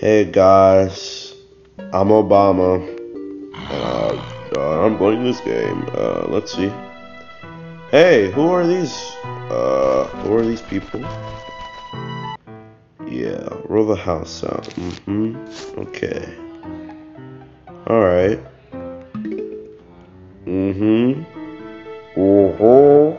Hey guys, I'm Obama, uh, I'm playing this game. Uh, let's see. Hey, who are these? Uh, who are these people? Yeah, roll the house out. Mm-hmm. Okay. Alright. Mm-hmm. Oh-ho.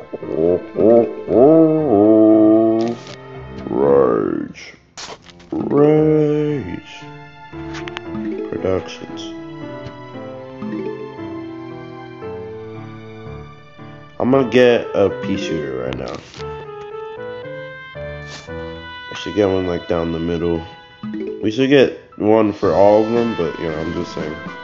Gonna get a pea shooter right now. I should get one like down the middle. We should get one for all of them, but you know, I'm just saying.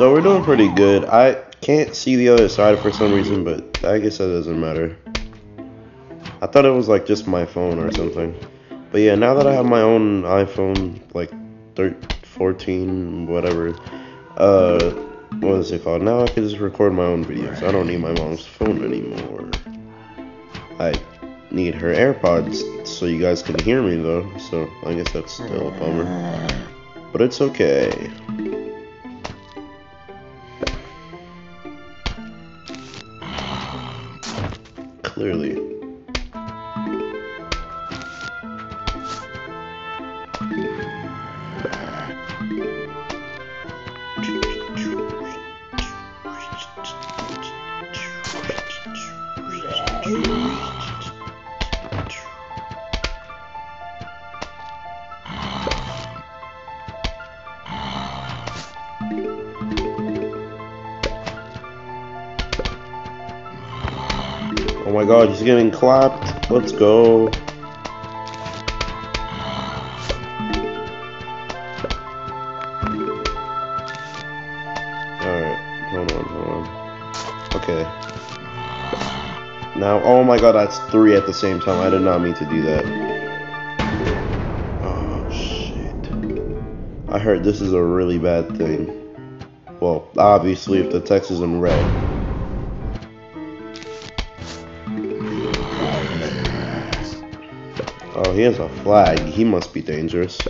So we're doing pretty good. I can't see the other side for some reason, but I guess that doesn't matter. I thought it was like just my phone or something. But yeah, now that I have my own iPhone, like 13, 14, whatever, uh, what is it called? Now I can just record my own videos. I don't need my mom's phone anymore. I need her AirPods so you guys can hear me though, so I guess that's still a bummer. But it's okay. Oh my god, he's getting clapped. Let's go. Alright, hold on, hold on. Okay. Now, oh my god, that's three at the same time. I did not mean to do that. Oh, shit. I heard this is a really bad thing. Well, obviously, if the text is in red. Oh, he has a flag. He must be dangerous.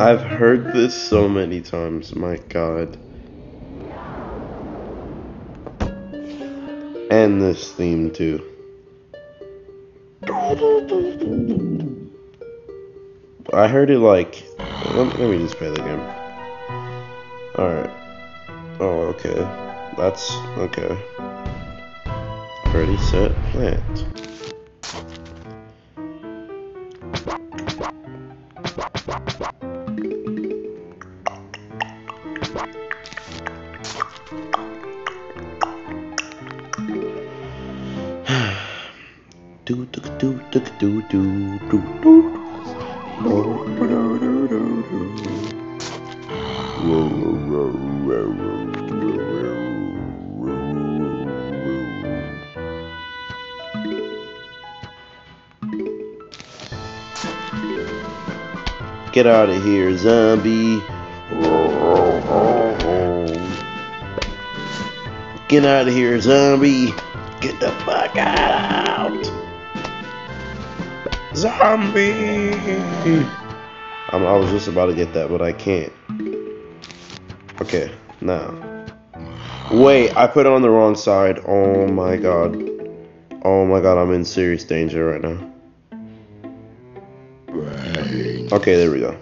I've heard this so many times, my god. And this theme too. I heard it like. Let, me just play the game. Alright. Oh, okay. That's. Okay. Ready, set, plant. do do do do do do do do Get out of here, zombie. Get out of here, zombie. Get the fuck out. Zombie. I'm, I was just about to get that, but I can't. Okay, now. Wait, I put it on the wrong side. Oh my god. Oh my god, I'm in serious danger right now. Okay, there we go.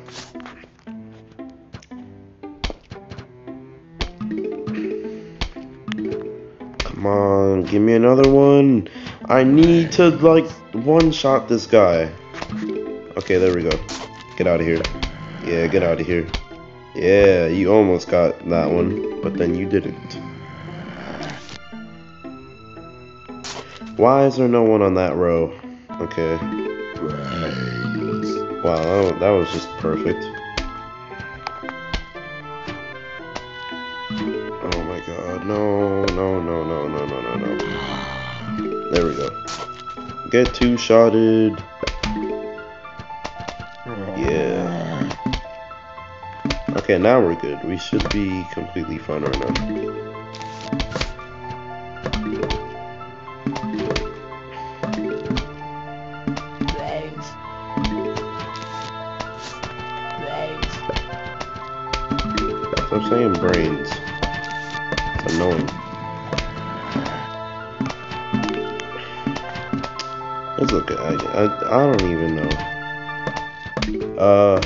Come on, give me another one. I need to, like, one-shot this guy. Okay, there we go. Get out of here. Yeah, get out of here. Yeah, you almost got that one, but then you didn't. Why is there no one on that row? Okay. Wow, that was just perfect. Oh my god, no, no, no, no, no, no, no, no. There we go. Get two-shotted. Yeah. Okay, now we're good. We should be completely fine right now. Saying brains. It's annoying. It's okay. I, I, I don't even know. Uh,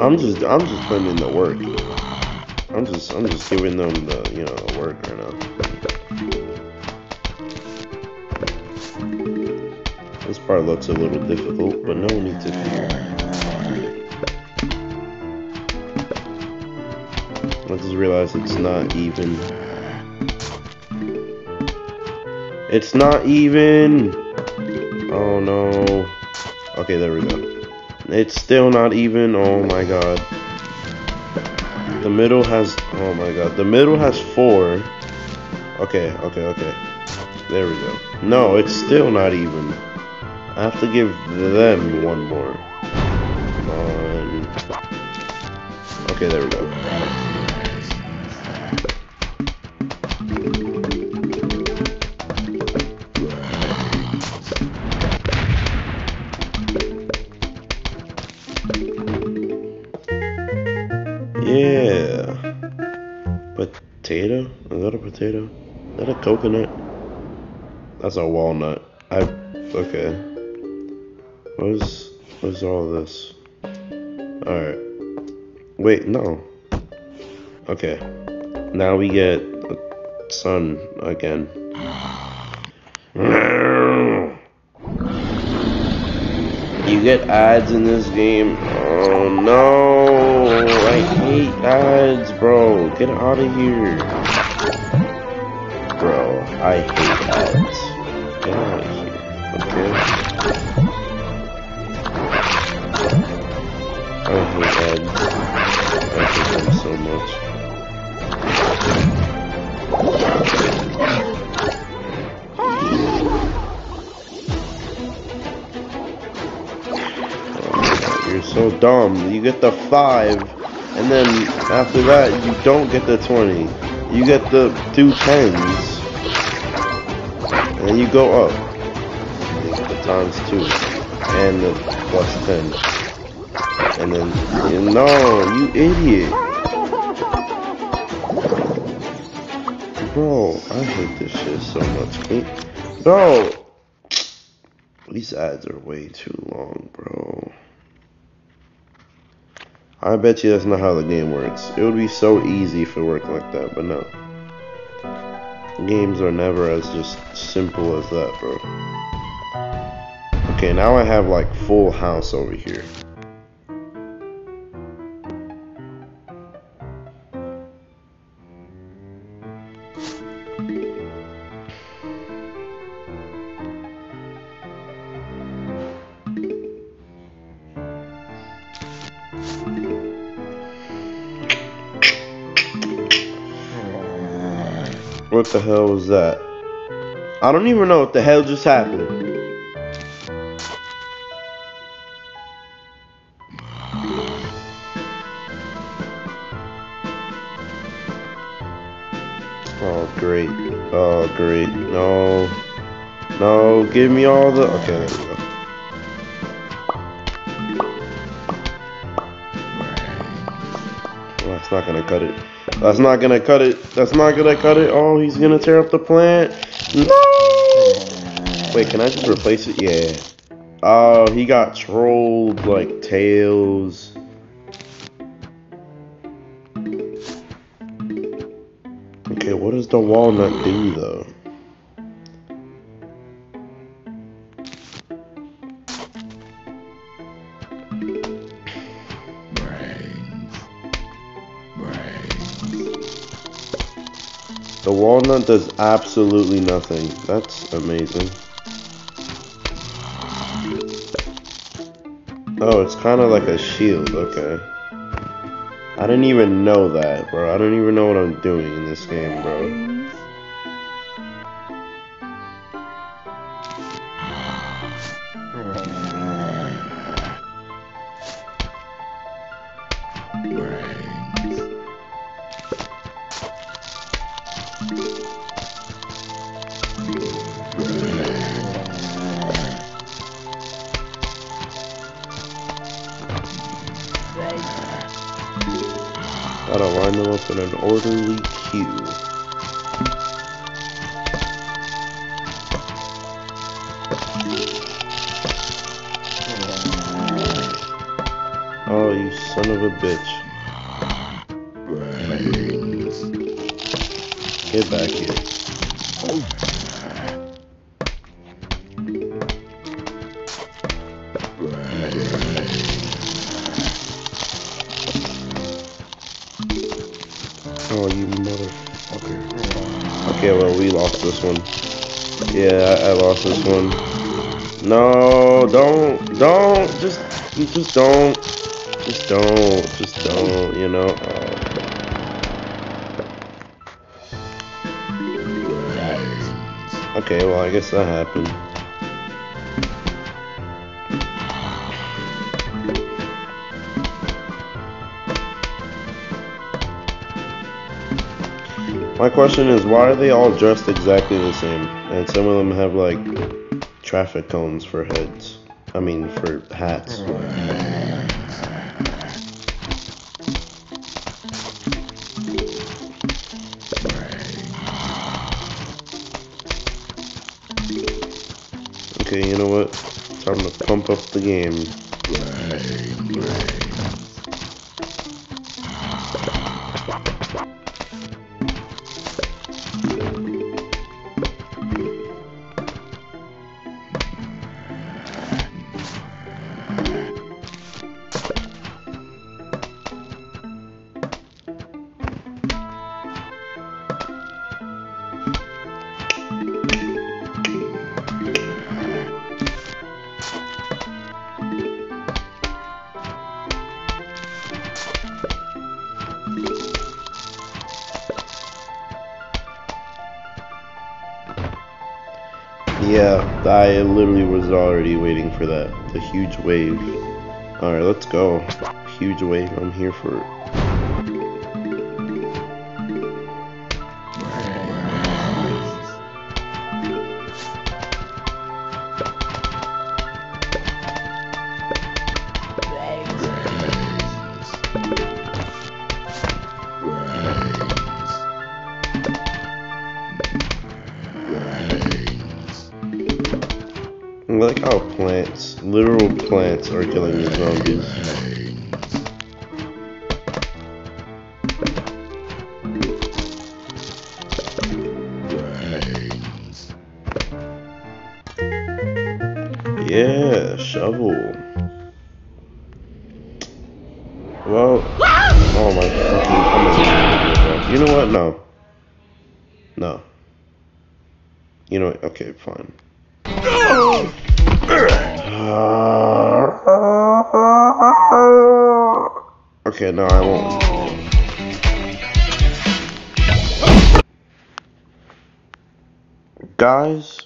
I'm just I'm just putting in the work. I'm just I'm just giving them the you know the work right now. This part looks a little difficult, but no need to fear. I just realized it's not even. It's not even. Oh no. Okay, there we go. It's still not even. Oh my god. The middle has. Oh my god. The middle has four. Okay, okay, okay. There we go. No, it's still not even. I have to give them one more. Come on. Okay, there we go. Potato? Is that a potato? Is that a coconut? That's a walnut. I okay. What is what is all this? Alright. Wait, no. Okay. Now we get sun again. get ads in this game. Oh no! I hate ads, bro. Get out of here. Bro, I hate ads. Get out of here. Okay? I hate ads. I hate them so much. So dumb. You get the five, and then after that, you don't get the 20. You get the two tens, and then you go up. You get the times two, and the plus 10. And then, you no, you idiot. Bro, I hate this shit so much. Bro, these ads are way too long, bro. I bet you that's not how the game works. It would be so easy if it worked like that, but no. Games are never as just simple as that, bro. Okay, now I have like full house over here. What the hell was that? I don't even know what the hell just happened. Oh, great. Oh, great. No. No, give me all the... Okay, that's not gonna cut it. That's not gonna cut it. That's not gonna cut it. Oh, he's gonna tear up the plant. No! Wait, can I just replace it? Yeah. Oh, he got trolled like tails. Okay, what does the walnut do though? The walnut does absolutely nothing. That's amazing. Oh, it's kind of like a shield. Okay. I didn't even know that, bro. I don't even know what I'm doing in this game, bro. In an orderly queue. Oh, you son of a bitch. Get back here. Oh, you motherfucker. Okay, well, we lost this one. Yeah, I, I lost this one. No, don't, don't, just, just don't, just don't, just don't, you know. Oh. Okay, well, I guess that happened. My question is, why are they all dressed exactly the same? And some of them have like traffic cones for heads. I mean, for hats. Okay, you know what? Time to pump up the game. Yeah, I literally was already waiting for that. The huge wave. Alright, let's go. Huge wave, I'm here for it. Plants, are killing the zombies. Yeah, shovel. Well, oh my fucking, You know what? No. No. You know what? Okay, fine. Okay, no, I won't. Guys,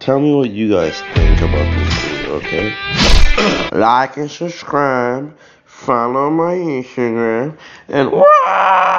tell me what you guys think about this video, okay? Like and subscribe, follow my Instagram, and